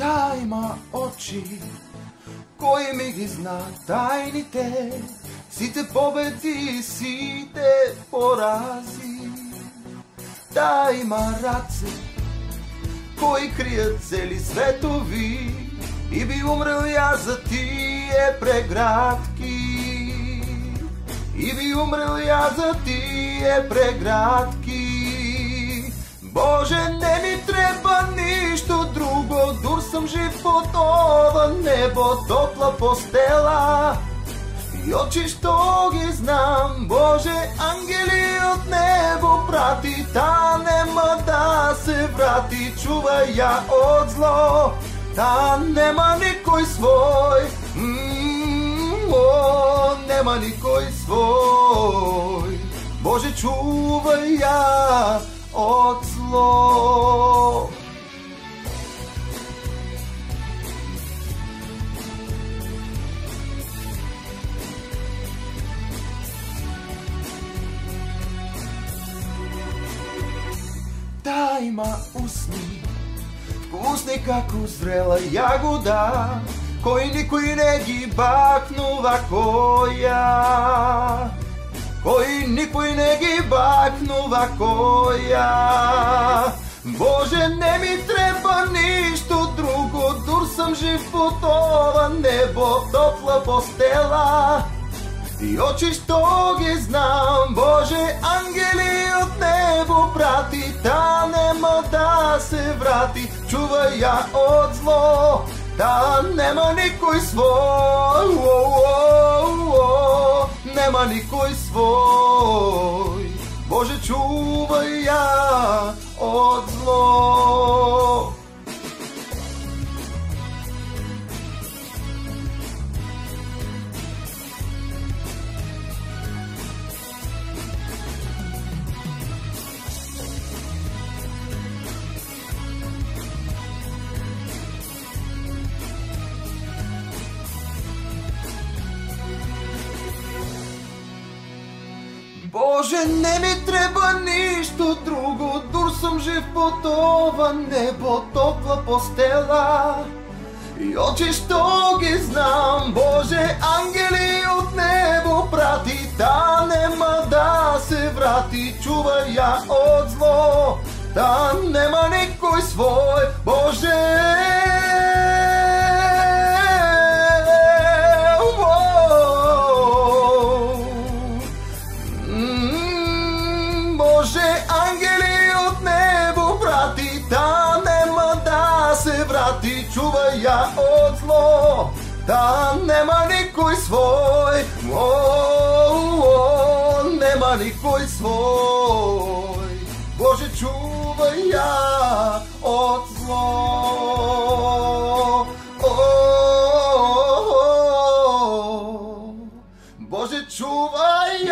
Та има очи, кој ми ги зна тајните, сите победи, сите порази. Та има раце, кои кријат цели светови, и би умрел ја за тие преградки. И би умрел ја за тие преградки. Дур под ова небо, топла постела. И очи што ги знам, Боже, ангели од небо прати, та нема да се врати, чувај ја од зло, та нема никој свој, mm, о, нема никој свој. Боже, чувај ја од зло. Има усни, вкусни како зрела јагода, кој никој не ги бакнува која. Кој никој не ги бакнува која. Боже, не ми треба ништо друго, дур сам жив по ова небо, топла постела. И очи што ги знам, Боже, ангел vrati, Ta nemo da se vrati Čuvaj ja od zlo Da nema nikoj svoj o, o, o, Nema nikoj svoj. Bože čuvaj ja Боже, не ми треба ништо друго, дур сум жив по това небо, топла постела. И очи што ги знам, Боже, ангели од небо прати, та нема да се врати, чувај ја од зло, та Ти чувај ја од зло, та нема никој свој, о, о, нема никој свој. Боже, чувај ја од зло. О, Боже, чувај